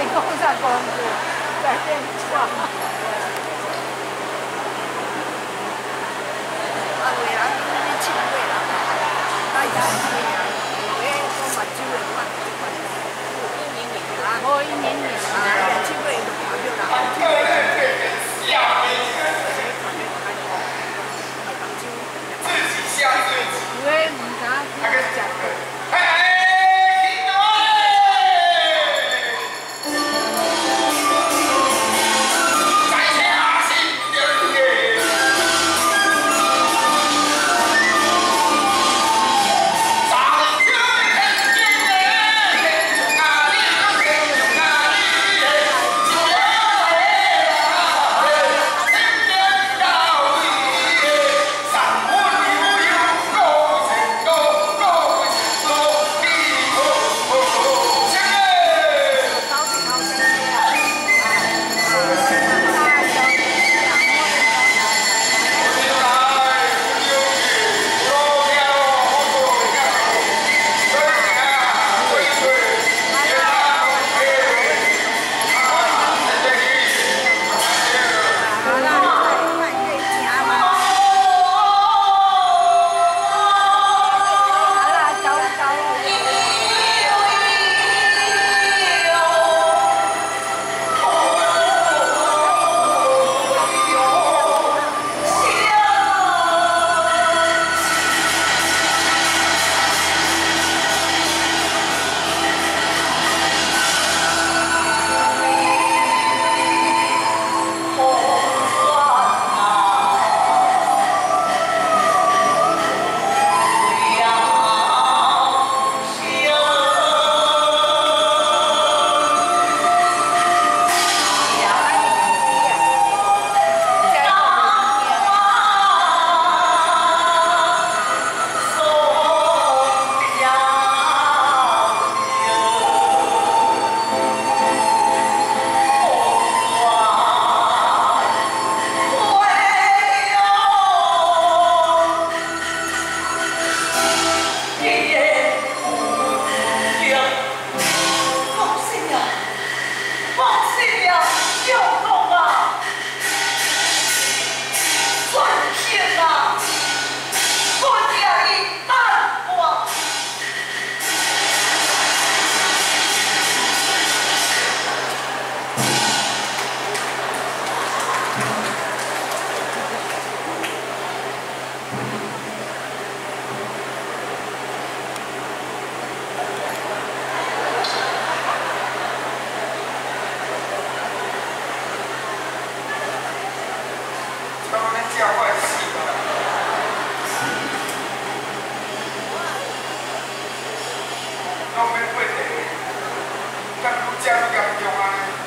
提供一下帮助改变一下。Kan hujan di kantongnya.